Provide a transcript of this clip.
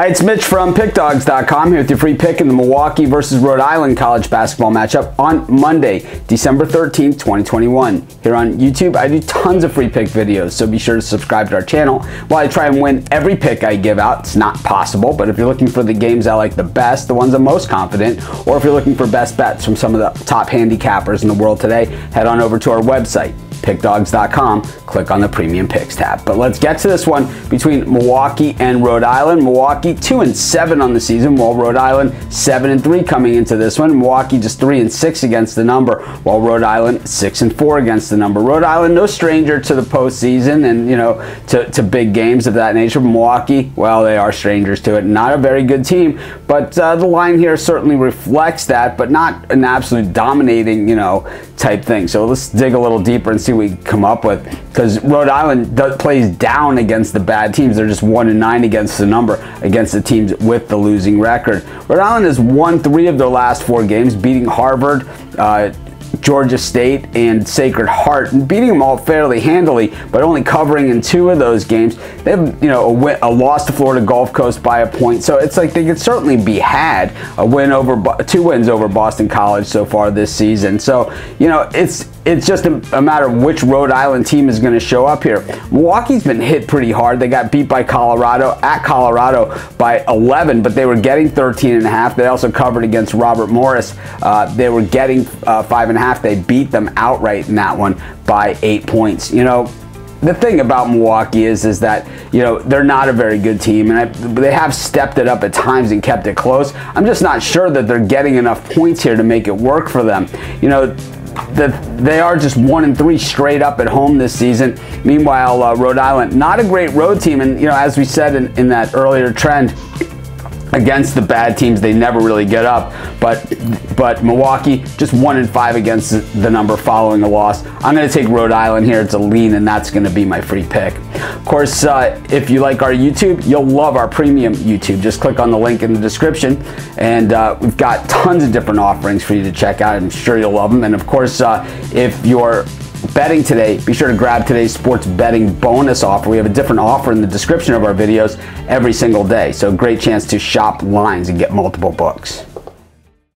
Hi, it's Mitch from PickDawgz.com here with your free pick in the Milwaukee versus Rhode Island college basketball matchup on Monday, December 13th, 2021. Here on YouTube, I do tons of free pick videos, so be sure to subscribe to our channel. While I try and win every pick I give out, it's not possible, but if you're looking for the games I like the best, the ones I'm most confident, or if you're looking for best bets from some of the top handicappers in the world today, head on over to our website, pickdawgz.com, click on the premium picks tab. But let's get to this one between Milwaukee and Rhode Island. Milwaukee 2 and 7 on the season, while Rhode Island 7 and 3 coming into this one. Milwaukee just 3 and 6 against the number, while Rhode Island 6 and 4 against the number. Rhode Island no stranger to the postseason and you know to, to big games of that nature. Milwaukee, well, they are strangers to it. Not a very good team, but uh, the line here certainly reflects that, but not an absolute dominating, you know, type thing. So let's dig a little deeper and see what we come up with. Because Rhode Island does, plays down against the bad teams. They're just one and nine against the number against the teams with the losing record. Rhode Island has won three of their last four games, beating Harvard. Uh, Georgia State and Sacred Heart, and beating them all fairly handily, but only covering in two of those games. They have, you know, a, win, a loss to Florida Gulf Coast by a point, so it's like they could certainly be had. A win over, two wins over Boston College so far this season. So, you know, it's it's just a, a, matter of which Rhode Island team is going to show up here. Milwaukee's been hit pretty hard. They got beat by Colorado at Colorado by 11, but they were getting 13 and a half. They also covered against Robert Morris. Uh, they were getting uh, five and a half. They beat them outright in that one by eight points. You know, the thing about Milwaukee is is that you know they're not a very good team, and I, they have stepped it up at times and kept it close. I'm just not sure that they're getting enough points here to make it work for them. You know, that they are just one and three straight up at home this season. Meanwhile, uh, Rhode Island, not a great road team, and you know, as we said in, in that earlier trend, against the bad teams they never really get up. But but milwaukee just one in five against the number following a loss. I'm going to take rhode island here. It's a lean and that's going to be my free pick. Of course uh, if you like our youtube you'll love our premium youtube. Just click on the link in the description and uh, we've got tons of different offerings for you to check out. I'm sure you'll love them and of course uh, if you're betting today, be sure to grab today's sports betting bonus offer. We have a different offer in the description of our videos every single day. So great chance to shop lines and get multiple books.